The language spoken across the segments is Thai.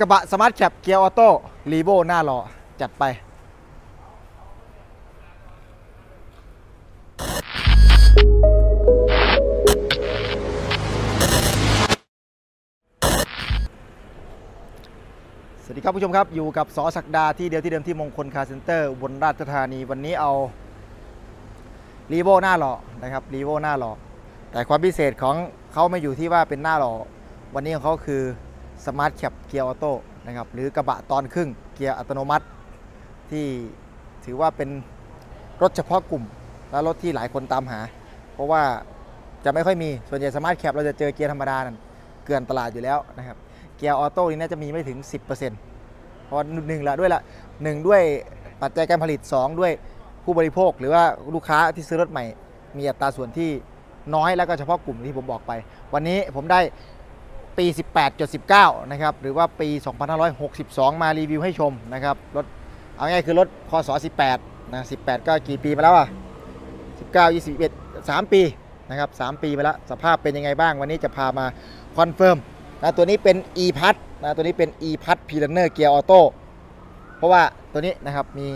กระบะ smart cab เกียร์ออโต้รีโวหน้าหล่อจัดไปสวัสดีครับผู้ชมครับ อยู่กับสอศักดาที่เดียวที่เดิมที่มงคลคาร์เซ็นเตอร์อุบลราชธานีวันนี้เอารีโวหน้าหล่อนะครับรีโวหน้าหล่อแต่ความพิเศษของเขาไม่อยู่ที่ว่าเป็นหน้าหล่อวันนี้ของเขาคือ smart cab เกียร์ออโต้นะครับหรือกระบะตอนครึ่งเกียร์อัตโนมัติ ที่ถือว่าเป็นรถเฉพาะกลุ่ม และรถที่หลายคนตามหา เพราะว่าจะไม่ค่อยมีส่วนใหญ่ smart cab เราจะเจอเกียร์ธรรมดานั่นเกลื่อนตลาดอยู่แล้วนะครับเกียร์ออโต้นี่น่าจะมีไม่ถึง 10%เพราะหนึ่งละด้วยละหนึ่งด้วยปัจจัยการผลิต 2 ด้วยผู้บริโภค หรือว่าลูกค้าที่ซื้อรถใหม่ มีอัตราส่วนที่น้อยแล้วก็เฉพาะกลุ่มที่ผมบอกไป วันนี้ผมได้ ปี 18.19 นะครับ หรือว่าปี 2562 มารีวิวให้ชมนะครับ รถ เอาง่ายคือรถพศ 18 นะ 18 ก็กี่ปีมาแล้วอะ 19 21 3 ปีนะครับ 3 ปีไปแล้ว สภาพเป็นยังไงบ้าง วันนี้จะพามาคอนเฟิร์มนะตัวนี้เป็น e p a d นะตัวนี้เป็น e p a d p l a n e r Gear Auto เพราะว่าตัวนี้นะครับมี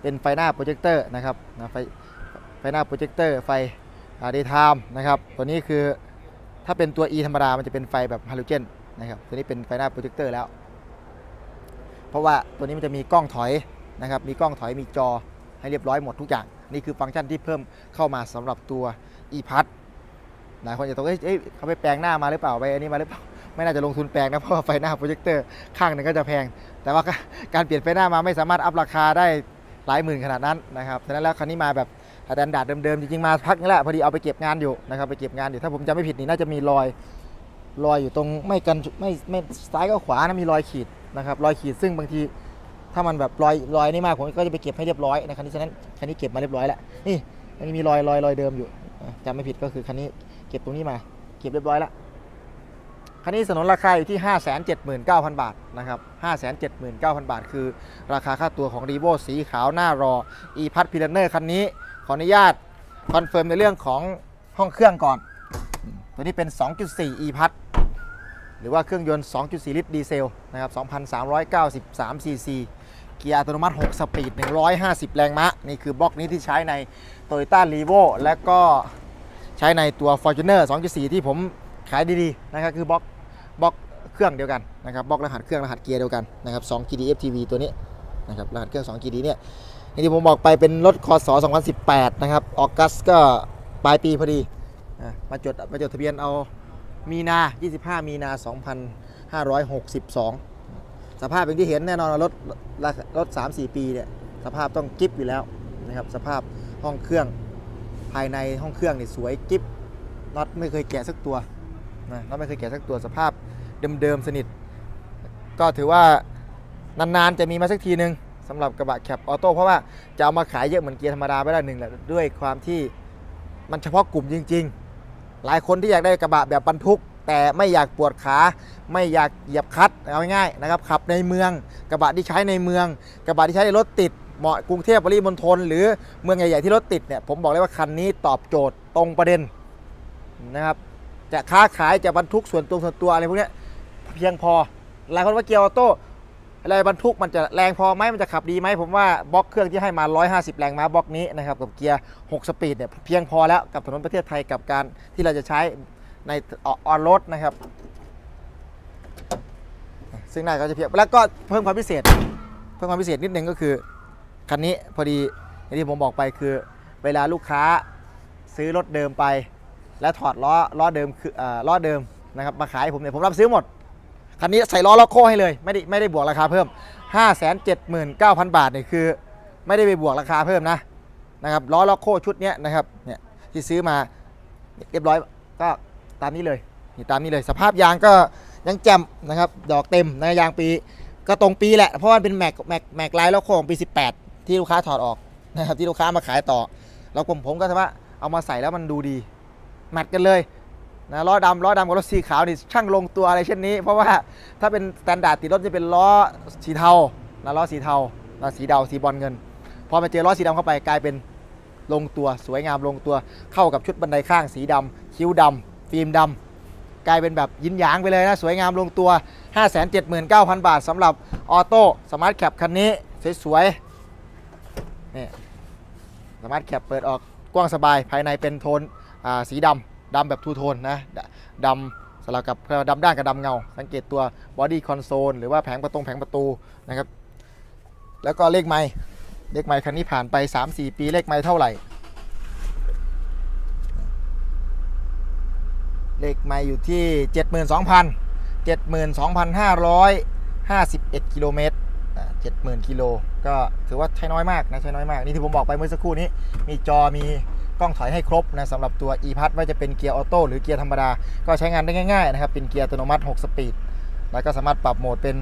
เป็นไฟหน้าโปรเจคเตอร์นะครับนะไฟไฟหน้าโปรเจคเตอร์ไฟ daytime นะครับ ตัวนี้คือ ถ้าเป็นตัว e ธรรมดา มันจะเป็นไฟแบบฮาโลเจนนะครับ ตัวนี้เป็นไฟหน้าโปรเจคเตอร์แล้ว เพราะว่าตัวนี้มันจะมีกล้องถอยนะครับ มีกล้องถอย มีจอให้เรียบร้อยหมดทุกอย่าง นี่คือฟังก์ชันที่เพิ่มเข้ามาสำหรับตัว E Plus หลายคนจะตกเอ้ยเอ้ยเขาไปแปลงหน้ามาหรือเปล่า ไปอันนี้มาหรือเปล่า ไม่น่าจะลงทุนแปลงนะ เพราะว่าไฟหน้าโปรเจคเตอร์ข้างหนึ่งก็จะแพง แต่ว่าการเปลี่ยนไฟหน้ามาไม่สามารถ up ราคาได้หลายหมื่นขนาดนั้นนะครับ ฉะนั้นแล้วคันนี้มาแบบ standard เดิมๆจริงๆมาพักนึงแล้วพอดีเอาไปเก็บงานอยู่นะครับไปเก็บงานอยู่ถ้าผมจำไม่ผิดนี่น่าจะมีรอยรอยอยู่ตรงไม่กันไม่ไม่ซ้ายก็ขวานะมีรอยขีดนะครับรอยขีดซึ่งบางทีถ้ามันแบบรอยรอยนี่มากผมก็จะไปเก็บให้เรียบร้อยนะคันนี้ฉะนั้นคันนี้เก็บมาเรียบร้อยแล้วนี่อันนี้มีรอยรอยรอยเดิมอยู่จำไม่ผิดก็คือคันนี้เก็บตรงนี้มาเก็บเรียบร้อยแล้วคันนี้สนนราคาอยู่ที่ 579,000 บาทนะครับ579,000 บาท คือราคาค่าตัวของ รีโวสีขาวหน้าหล่อ E Plus Prerunner คันนี้ ขออนุญาต confirm ในเรื่องของห้องเครื่องก่อน ตัวนี้เป็น 2.4 E Plus หรือว่าเครื่องยนต์ 2.4 ลิตรดีเซลนะครับ 2,393 cc เกียร์อัตโนมัติ 6 speed 150 แรงม้า นี่คือบล็อกนี้ที่ใช้ใน Toyota r e v o และก็ใช้ในตัว Fortuner 2.4 ที่ผมขายดีๆนะครับคือบล็อกบล็อกเครื่องเดียวกันนะครับบล็อกรหัสเครื่องรหัสเกียร์เดียวกันนะครับ 2 GD FTV ตัวนี้ นะครับรหัสเครื่อง 2 GD เนี่ยอย่างที่ผมบอกไปเป็นรถคศ2018 นะครับ ออกัสก็ปลายปีพอดีมาจดมาจดทะเบียนเอามีนา 25 มีนา 2562 สภาพอย่างที่เห็นแน่นอนรถรถ 3-4 ปีเนี่ยสภาพต้องกริ๊บอยู่แล้วนะครับสภาพห้องเครื่องภายในห้องเครื่องนี่สวยกริ๊บน็อตไม่เคยแกะสักตัวนะเราไม่เคยแกะสักตัวสภาพเดิมๆสนิท ก็ถือว่า นานๆจะมีมาสักทีหนึ่งสำหรับกระบะ cab ออโต้เพราะว่าจะเอามาขายเยอะเหมือนเกียร์ธรรมดาไม่ได้หนึ่งแหละด้วยความที่มันเฉพาะกลุ่มจริง ๆ หลายคนที่อยากได้กระบะแบบบรรทุก แต่ไม่อยากปวดขา ไม่อยากเหยียบคลัตช์เอาง่ายๆนะครับขับในเมือง กระบะที่ใช้ในเมือง กระบะที่ใช้ในรถติดเหมาะกรุงเทพปริมณฑลหรือเมืองใหญ่ๆที่รถติดเนี่ยผมบอกเลยว่าคันนี้ตอบโจทย์ตรงประเด็นนะครับจะค้าขายจะบรรทุกส่วนตัวส่วนตัวอะไรพวกนี้เพียงพอหลายคนว่าเกียร์ออโต้ อะไรบรรทุกมันจะแรงพอไหมมันจะขับดีไหมผมว่าบล็อกเครื่องที่ให้มา 150 แรงม้าบล็อกนี้นะครับกับเกียร์ 6 speed เนี่ยเพียงพอแล้วกับถนนประเทศไทยกับการที่เราจะใช้ในออนรถนะครับ ซึ่งน่าก็จะเพียงแล้วก็เพิ่มความพิเศษ เพิ่มความพิเศษนิดนึงก็คือคันนี้พอดีอย่างที่ผมบอกไปคือเวลาลูกค้าซื้อรถเดิมไป แล้วถอดล้อล้อเดิมคืออ่อล้อเดิมนะครับมาขายผมเนี่ยผมรับซื้อหมด คันนี้ใส่ล้อล็อกโคให้เลย ไม่ได้ไม่ได้บวกราคาเพิ่ม 5 7 9 0 0 0 บาทเนี่ยคือ ไม่ได้ไปบวกราคาเพิ่มนะนะครับล้อ Rocco ชุดนี้นะครับเนี่ยที่ซื้อมาเรียบร้อยก็ตามนี้เลยนี่ตามนี้เลย สภาพยางก็ยังแจ่มนะครับดอกเต็มนะยางปีก็ตรงปีแหละเพราะว่ามันเป็นแม็กแม็กแม็กลาย Rocco ของปี 18 ที่ลูกค้าถอดออกนะครับที่ลูกค้ามาขายต่อ แล้วผมผมก็ถือว่าเอามาใส่แล้วมันดูดี match กันเลย นะล้อดำล้อดำกับรถสีขาวนี่ช่างลงตัวอะไรเช่นนี้ เพราะว่าถ้าเป็น standard ติดรถจะเป็นล้อสีเทานะล้อสีเทานะสีดำสีบรอนซ์เงินพอมาเจอล้อสีดำเข้าไปกลายเป็นลงตัวสวยงามลงตัวเข้ากับชุดบันไดข้างสีดำคิ้วดำฟิล์มดำกลายเป็นแบบยินหยางไปเลยนะสวยงามลงตัว 579,000 บาทสำหรับออโต้ smart cab คันนี้สวยๆนี่ smart cab เปิดออกกว้างสบายภายในเป็นโทนสีดำ ดำแบบ two-tone นะดำสลับกับดำด้านกับดำเงา สังเกตตัว body คอนโซลหรือว่าแผงประตงแผงประตูนะครับ แล้วก็เลขไมล์เลขไมล์คันนี้ผ่านไป 3-4 ปีเลขไมล์เท่าไหร่ เลขไมล์อยู่ที่ 72,000 72,551 กิโลเมตร70,000 กิโล ก็ถือว่าใช้น้อยมากนะ ใช้น้อยมาก นี่ที่ผมบอกไปเมื่อสักครู่นี้ มีจอมี กล้องถอยให้ครบนะสำหรับตัว E Plus ว่าจะเป็นเกียร์ออโต้หรือเกียร์ธรรมดา ก็ใช้งานได้ง่ายๆนะครับ เป็นเกียร์อัตโนมัติ 6 speed แล้วก็สามารถปรับโหมดเป็น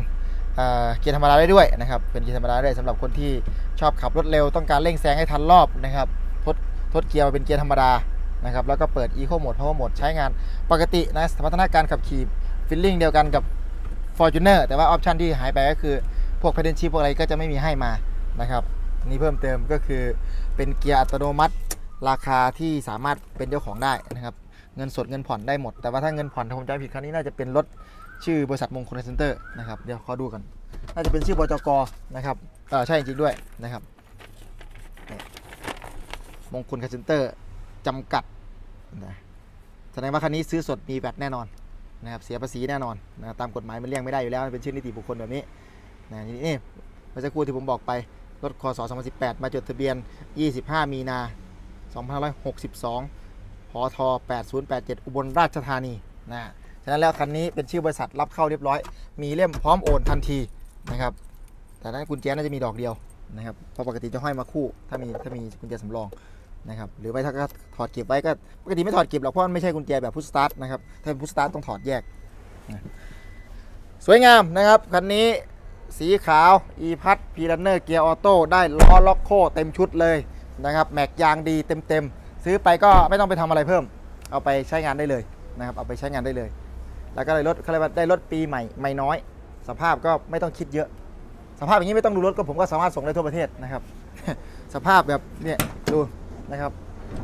เกียร์ธรรมดาได้ด้วยนะครับ เป็นเกียร์ธรรมดาได้สำหรับคนที่ชอบขับรถเร็วต้องการเร่งแซงให้ทันรอบนะครับทดทดเกียร์มาเป็นเกียร์ธรรมดานะครับแล้วก็เปิด Eco Mode Power Mode ใช้งานปกตินะสมรรถนะการขับขี่ feeling เดียวกันกับ Fortuner แต่ว่า option ที่หายไปก็คือ พวก Paddle Shift พวกอะไรก็จะไม่มีให้มานะครับนี่เพิ่มเติมก็คือเป็นเกียร์อัตโนมัติ ราคาที่สามารถเป็นเจ้าของได้นะครับ เงินสดเงินผ่อนได้หมด แต่ว่าถ้าเงินผ่อนถ้าผมจำผิดครั้งนี้น่าจะเป็นรถชื่อบริษัทมงคลเซ็นเตอร์นะครับเดี๋ยวขอดูกันน่าจะเป็นชื่อบจกนะครับเออใช่จริงด้วยนะครับมงคลคาร์เซ็นเตอร์จำกัดนะแสดงว่าคันนี้ซื้อสดมี VAT แน่นอนนะครับเสียภาษีแน่นอนนะตามกฎหมายมันเลี่ยงไม่ได้อยู่แล้วเป็นชื่อนิติบุคคลแบบนี้นะนี่นี่เมื่อสักครู่ที่ผมบอกไปรถคศ2018 มาจดทะเบียน 25 มีนา 2562พท8087 อุบลราชธานีนะฉะนั้นแล้วคันนี้เป็นชื่อบริษัทรับเข้าเรียบร้อย มีเล่มพร้อมโอนทันทีนะครับแต่นั้นกุญแจน่าจะมีดอกเดียวนะครับเพราะปกติจะห้อยมาคู่ ถ้ามีถ้ามีกุญแจสำรองนะครับหรือไม่ถ้าก็ถอดเก็บไว้ก็ปกติไม่ถอดเก็บหรอกเพราะมันไม่ใช่กุญแจแบบ push start นะครับถ้าเป็น push start ต้องถอดแยก สวยงามนะครับคันนี้สีขาว e พัดพีรันเนอร์เกียร์ออโต้ได้ล้อ Rocco เต็มชุดเลย นะครับแม็กยางดีเต็มๆ ซื้อไปก็ไม่ต้องไปทำอะไรเพิ่ม เอาไปใช้งานได้เลยนะครับเอาไปใช้งานได้เลย แล้วก็ได้รถเขาเรียกว่าได้รถปีใหม่ใหม่น้อย สภาพก็ไม่ต้องคิดเยอะ สภาพอย่างนี้ไม่ต้องดูรถก็ผมก็สามารถส่งได้ทั่วประเทศนะครับ สภาพแบบเนี่ยดูนะครับ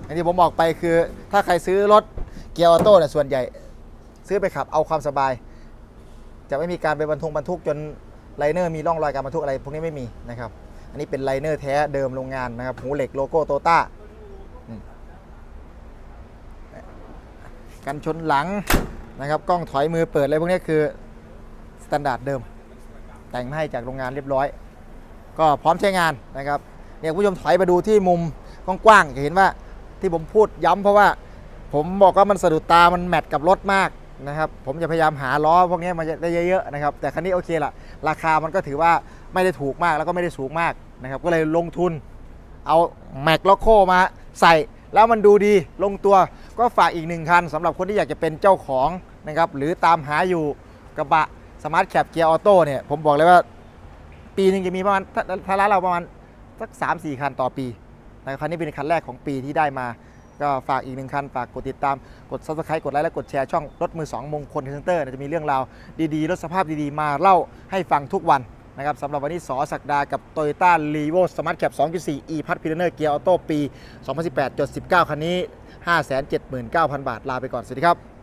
อย่างที่ผมบอกไปคือ ถ้าใครซื้อรถเกียร์ออโต้เนี่ยส่วนใหญ่ซื้อไปขับเอาความสบาย จะไม่มีการไปบรรทุกบรรทุกจน liner มีร่องรอยการบรรทุกอะไรพวกนี้ไม่มีนะครับ อันนี้เป็น liner แท้เดิมโรงงานนะครับหูเหล็กโลโก้โตโยต้ากันชนหลังนะครับกล้องถอยมือเปิดอะไรพวกนี้คือ standard เดิม แต่งให้จากโรงงานเรียบร้อย ก็พร้อมใช้งานนะครับเนี่ยคุณผู้ชมถอยมาดูที่มุมกว้างๆจะเห็นว่าที่ผมพูดย้ำเพราะว่าผมบอกว่ามันสะดุดตามันแมทกับรถมากนะครับ ผมจะพยายามหาล้อพวกนี้มาได้เยอะๆนะครับ แต่คันนี้โอเคละราคามันก็ถือว่า ไม่ได้ถูกมากแล้วก็ไม่ได้สูงมากนะครับก็เลยลงทุนเอาแม็กล็อกโคมาใส่แล้วมันดูดีลงตัวก็ฝากอีกหนึ่งคันสำหรับคนที่อยากจะเป็นเจ้าของนะครับหรือตามหาอยู่กระบะ Smart Cab เกียร์ออโต้เนี่ยผมบอกเลยว่าปีหนึงจะมีประมาณถ้าถ้าร้านเราประมาณสัก 3 4 คันต่อปีนะครับคันนี้เป็นคันแรกของปีที่ได้มา ก็ฝากอีกหนึ่งคัน ฝากกดติดตามกด subscribe กดไลค์และกดแชร์ช่องรถมือ 2 มงคลเซ็นเตอร์ จะมีเรื่องราวดีๆ รถสภาพดีๆ มาเล่าให้ฟังทุกวัน นะครับสำหรับวันนี้สอศักดากับ Toyota r e v o Smart Cap 2.4 e p a t p i l o n e r Gear Auto ปี 2018 19 คันนี้ 579,000 บาท ลาไปก่อน สวัสดีครับ